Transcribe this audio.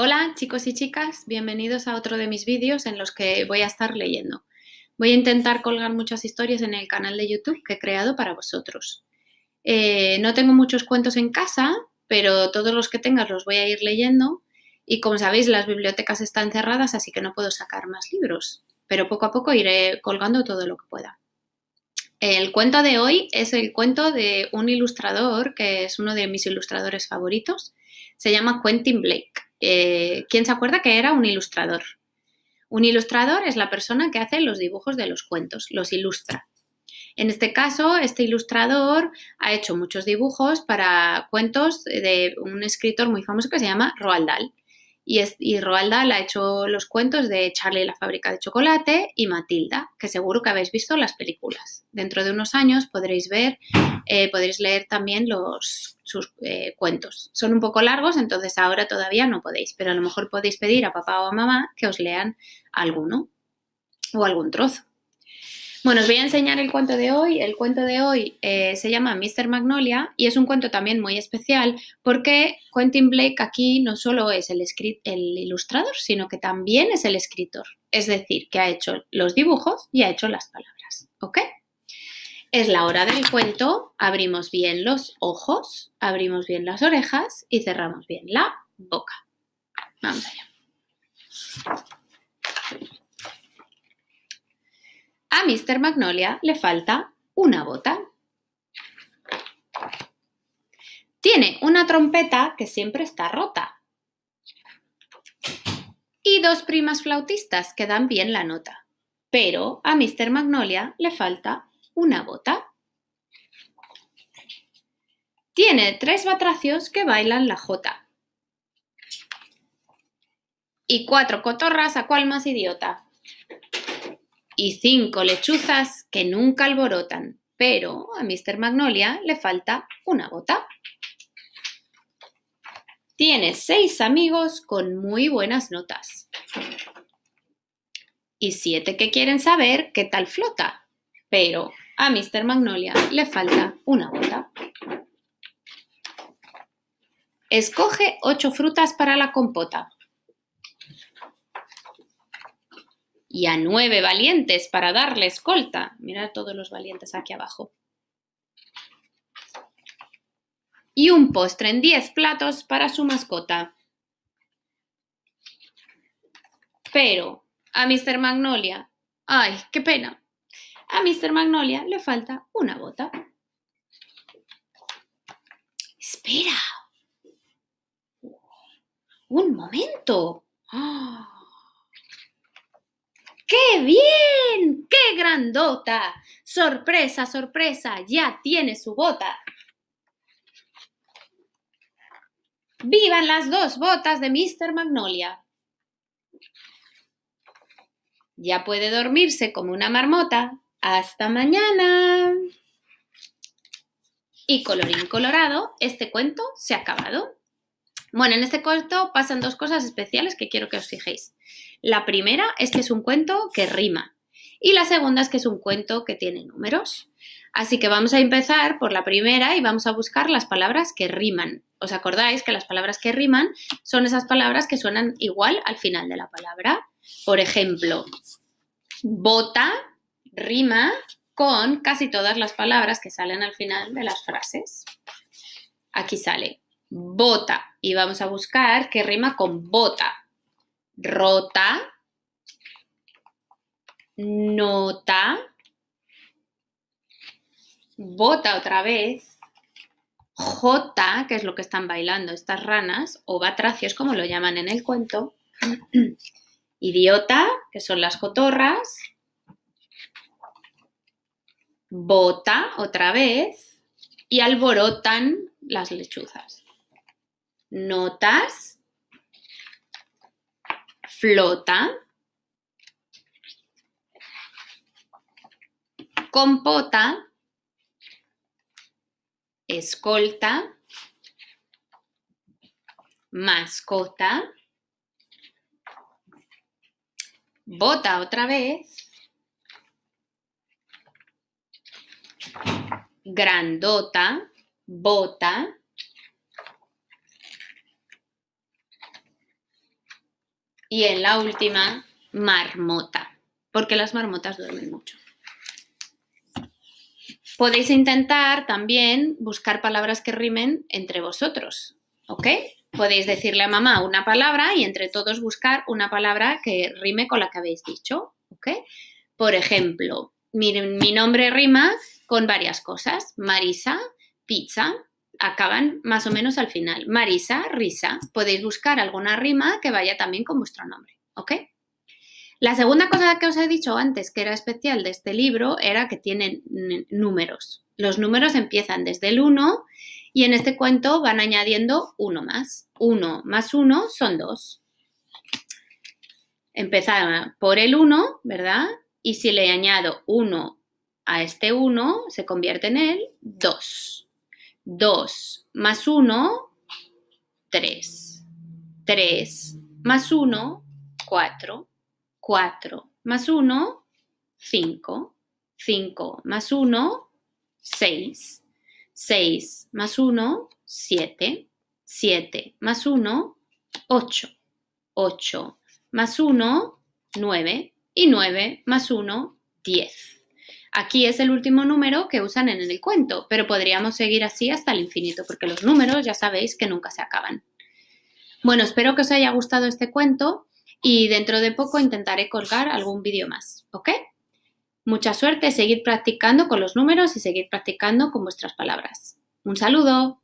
Hola chicos y chicas, bienvenidos a otro de mis vídeos en los que voy a estar leyendo. Voy a intentar colgar muchas historias en el canal de YouTube que he creado para vosotros. Eh, no tengo muchos cuentos en casa, pero todos los que tengas los voy a ir leyendo y como sabéis las bibliotecas están cerradas así que no puedo sacar más libros, pero poco a poco iré colgando todo lo que pueda. El cuento de hoy es el cuento de un ilustrador que es uno de mis ilustradores favoritos. Se llama Quentin Blake. Eh, ¿Quién se acuerda que era un ilustrador? Un ilustrador es la persona que hace los dibujos de los cuentos, los ilustra. En este caso, este ilustrador ha hecho muchos dibujos para cuentos de un escritor muy famoso que se llama Roald Dahl. Y, Roald Dahl ha hecho los cuentos de Charlie y la fábrica de chocolate y Matilda, que seguro que habéis visto las películas. Dentro de unos años podréis ver, eh, podréis leer también los, sus eh, cuentos. Son un poco largos, entonces ahora todavía no podéis, pero a lo mejor podéis pedir a papá o a mamá que os lean alguno o algún trozo. Bueno, os voy a enseñar el cuento de hoy. El cuento de hoy eh, se llama Mr. Magnolia y es un cuento también muy especial porque Quentin Blake aquí no solo es el, el ilustrador, sino que también es el escritor. Es decir, que ha hecho los dibujos y ha hecho las palabras. ¿Ok? Es la hora del cuento, abrimos bien los ojos, abrimos bien las orejas y cerramos bien la boca. Vamos allá. A Mr. Magnolia le falta una bota. Tiene una trompeta que siempre está rota. Y dos primas flautistas que dan bien la nota. Pero a Mr. Magnolia le falta una bota. Tiene tres batracios que bailan la jota. Y cuatro cotorras a cual más idiota y cinco lechuzas que nunca alborotan, pero a Mr. Magnolia le falta una bota. Tiene seis amigos con muy buenas notas. Y siete que quieren saber qué tal flota, pero a Mr. Magnolia le falta una bota. Escoge ocho frutas para la compota. Y a nueve valientes para darle escolta. Mirad todos los valientes aquí abajo. Y un postre en diez platos para su mascota. Pero a Mr. Magnolia, ay, qué pena, a Mr. Magnolia le falta una bota. Espera. Un momento. ¡Ah! ¡Qué bien! ¡Qué grandota! Sorpresa, sorpresa, ya tiene su bota. ¡Vivan las dos botas de Mr. Magnolia! Ya puede dormirse como una marmota. ¡Hasta mañana! Y colorín colorado, este cuento se ha acabado. Bueno, en este cuento pasan dos cosas especiales que quiero que os fijéis. La primera es que es un cuento que rima y la segunda es que es un cuento que tiene números. Así que vamos a empezar por la primera y vamos a buscar las palabras que riman. ¿Os acordáis que las palabras que riman son esas palabras que suenan igual al final de la palabra? Por ejemplo, bota rima con casi todas las palabras que salen al final de las frases. Aquí sale bota. Y vamos a buscar qué rima con bota. Rota, nota, bota otra vez, jota, que es lo que están bailando estas ranas, o batracios, como lo llaman en el cuento, idiota, que son las cotorras, bota otra vez, y alborotan las lechuzas. Notas, flota, compota, escolta, mascota, bota otra vez, grandota, bota, Y en la última, marmota, porque las marmotas duermen mucho. Podéis intentar también buscar palabras que rimen entre vosotros, ¿ok? Podéis decirle a mamá una palabra y entre todos buscar una palabra que rime con la que habéis dicho, ¿ok? Por ejemplo, mi, mi nombre rima con varias cosas. Marisa, pizza, acaban más o menos al final. Marisa, risa. Podéis buscar alguna rima que vaya también con vuestro nombre, ¿ok? La segunda cosa que os he dicho antes que era especial de este libro era que tienen números. Los números empiezan desde el 1 y en este cuento van añadiendo uno más. 1 más 1 son 2. Empezaba por el 1, ¿verdad? Y si le añado 1 a este 1, se convierte en el 2. 2 más 1, 3. 3 más 1, 4. 4 más 1, 5. 5 más 1, 6. 6 más 1, 7. 7 más 1, 8. 8 más 1, 9. Y 9 más 1, 10. Aquí es el último número que usan en el cuento, pero podríamos seguir así hasta el infinito, porque los números ya sabéis que nunca se acaban. Bueno, espero que os haya gustado este cuento y dentro de poco intentaré colgar algún vídeo más, ¿ok? Mucha suerte, seguid practicando con los números y seguid practicando con vuestras palabras. Un saludo.